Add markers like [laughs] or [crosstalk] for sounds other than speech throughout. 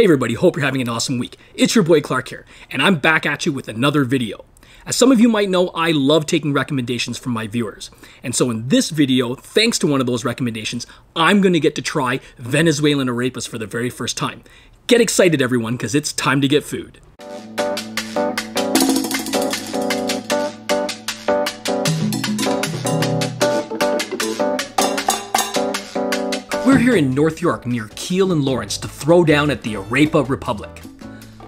Hey everybody, hope you're having an awesome week. It's your boy Clark here, and I'm back at you with another video. As some of you might know, I love taking recommendations from my viewers. And so in this video, thanks to one of those recommendations, I'm going to get to try Venezuelan arepas for the very first time. Get excited everyone, because it's time to get food. Here in North York near Keele and Lawrence to throw down at the Arepa Republic.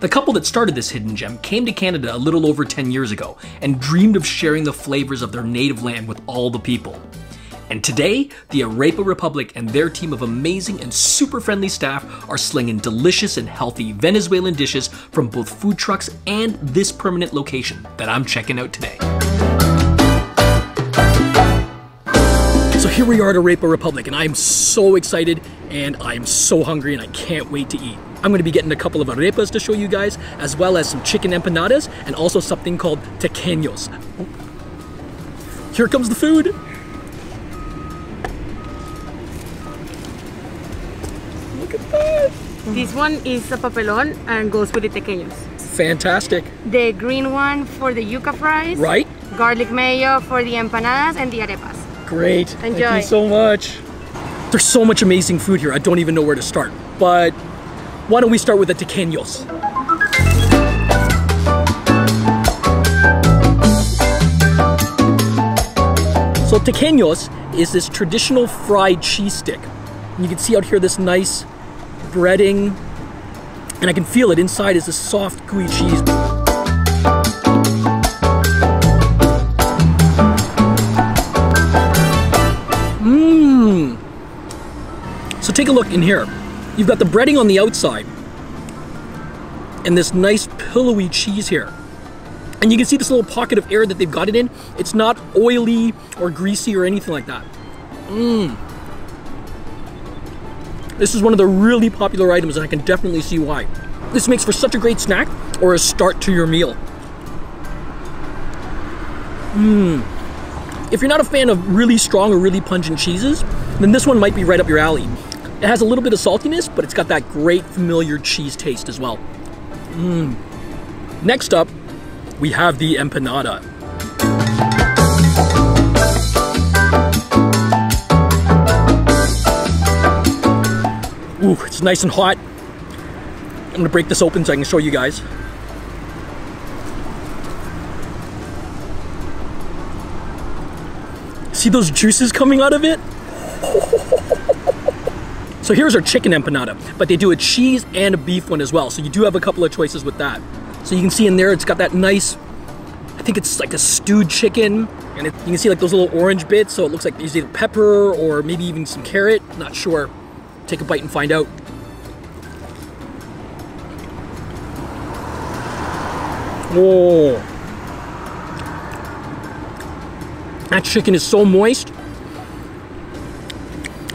The couple that started this hidden gem came to Canada a little over 10 years ago and dreamed of sharing the flavors of their native land with all the people. And today, the Arepa Republic and their team of amazing and super friendly staff are slinging delicious and healthy Venezuelan dishes from both food trucks and this permanent location that I'm checking out today. Here we are at Arepa Republic, and I'm so excited and I'm so hungry and I can't wait to eat. I'm gonna be getting a couple of arepas to show you guys, as well as some chicken empanadas and also something called tequeños. Here comes the food. Look at that. This one is a papelon and goes with the tequeños. Fantastic, The green one for the yuca fries. right? Garlic mayo for the empanadas and the arepas. Great. Thank you so much. There's so much amazing food here. I don't even know where to start. But why don't we start with the tequeños? So tequeños is this traditional fried cheese stick. And you can see out here this nice breading, and I can feel it inside is this soft, gooey cheese. So take a look in here. You've got the breading on the outside and this nice pillowy cheese here. And you can see this little pocket of air that they've got it in. It's not oily or greasy or anything like that. Mmm. This is one of the really popular items and I can definitely see why. This makes for such a great snack or a start to your meal. Mmm. If you're not a fan of really strong or really pungent cheeses, then this one might be right up your alley. It has a little bit of saltiness, but it's got that great familiar cheese taste as well. Mmm. Next up, we have the empanada. Ooh, it's nice and hot. I'm gonna break this open so I can show you guys. See those juices coming out of it? [laughs] So here's our chicken empanada, but they do a cheese and a beef one as well. So you do have a couple of choices with that. So you can see in there, it's got that nice, I think it's like a stewed chicken. And it, you can see like those little orange bits. So it looks like there's either pepper or maybe even some carrot. Not sure. Take a bite and find out. Oh. That chicken is so moist.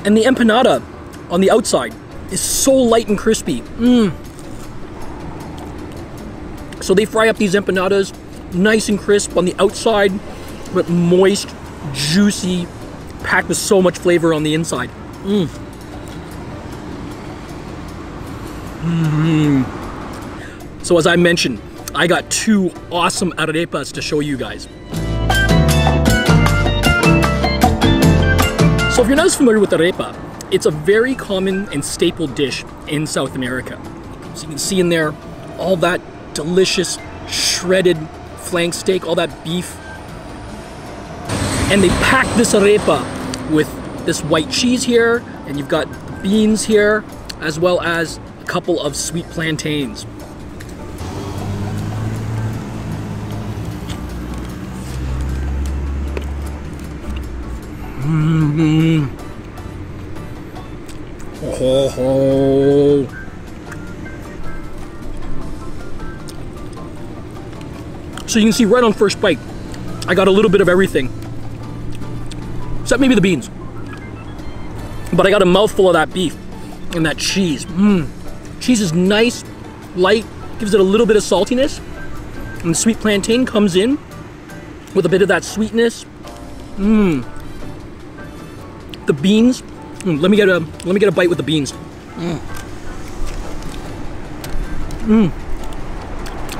And the empanada on the outside is so light and crispy. Mmm. So they fry up these empanadas nice and crisp on the outside, but moist, juicy, packed with so much flavor on the inside. Mmm. Mmm. So as I mentioned, I got two awesome arepas to show you guys. So if you're not as familiar with arepa, it's a very common and staple dish in South America. So you can see in there all that delicious shredded flank steak, all that beef. And they pack this arepa with this white cheese here, and you've got beans here, as well as a couple of sweet plantains. Mmm. Ho ho. So you can see right on first bite, I got a little bit of everything. Except maybe the beans. But I got a mouthful of that beef and that cheese. Mmm. Cheese is nice, light, gives it a little bit of saltiness. And the sweet plantain comes in with a bit of that sweetness. Mmm. The beans. Mm, let me get a let me get a bite with the beans. Mm.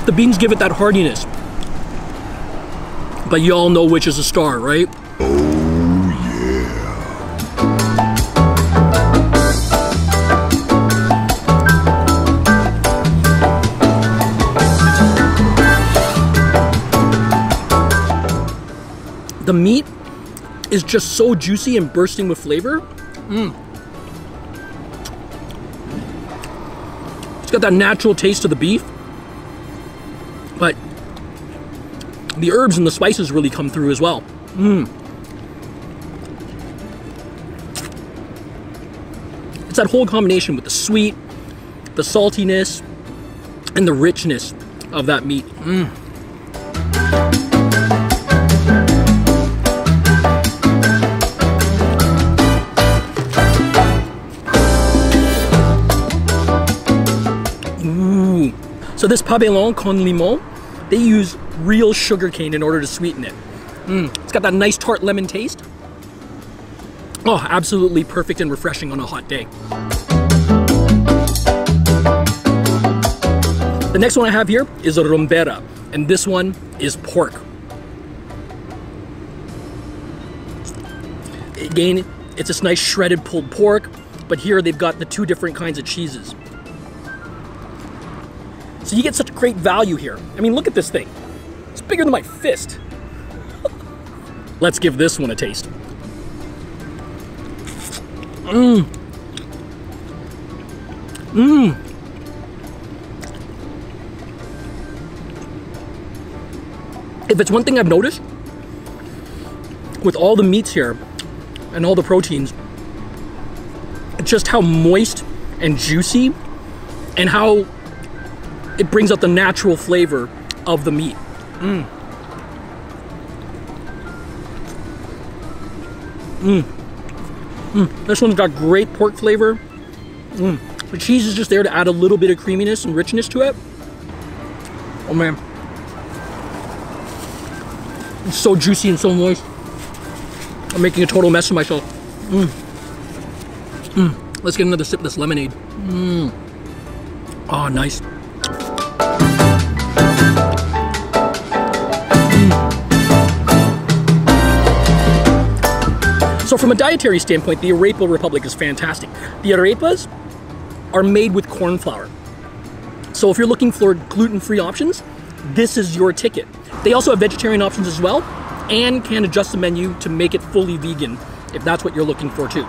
The beans give it that hardiness. But you all know which is a star, right? Oh yeah. The meat is just so juicy and bursting with flavor. Mm. It's got that natural taste of the beef, but the herbs and the spices really come through as well. Mm. It's that whole combination with the sweet, the saltiness, and the richness of that meat. Mm. So this papelon con limon, they use real sugar cane in order to sweeten it. Mm. It's got that nice tart lemon taste. Oh, absolutely perfect and refreshing on a hot day. The next one I have here is a rumbera, and this one is pork. Again, it's this nice shredded pulled pork, but here they've got the two different kinds of cheeses. So you get such great value here. I mean, look at this thing. It's bigger than my fist. [laughs] Let's give this one a taste. Mmm. Mmm. If it's one thing I've noticed with all the meats here and all the proteins, just how moist and juicy and how it brings out the natural flavor of the meat. Mmm. Mmm. This one's got great pork flavor. Mmm. The cheese is just there to add a little bit of creaminess and richness to it. Oh man. It's so juicy and so moist. I'm making a total mess of myself. Mmm. Mmm. Let's get another sip of this lemonade. Mmm. Oh, nice. So from a dietary standpoint, the Arepa Republic is fantastic. The arepas are made with corn flour. So if you're looking for gluten-free options, this is your ticket. They also have vegetarian options as well and can adjust the menu to make it fully vegan if that's what you're looking for too.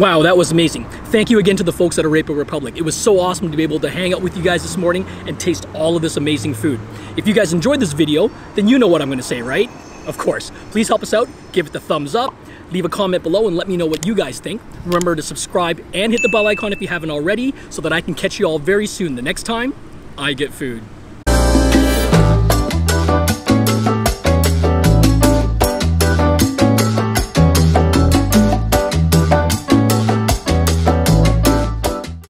Wow, that was amazing. Thank you again to the folks at Arepa Republic. It was so awesome to be able to hang out with you guys this morning and taste all of this amazing food. If you guys enjoyed this video, then you know what I'm gonna say, right? Of course. Please help us out, give it the thumbs up, leave a comment below and let me know what you guys think. Remember to subscribe and hit the bell icon if you haven't already so that I can catch you all very soon the next time I get food.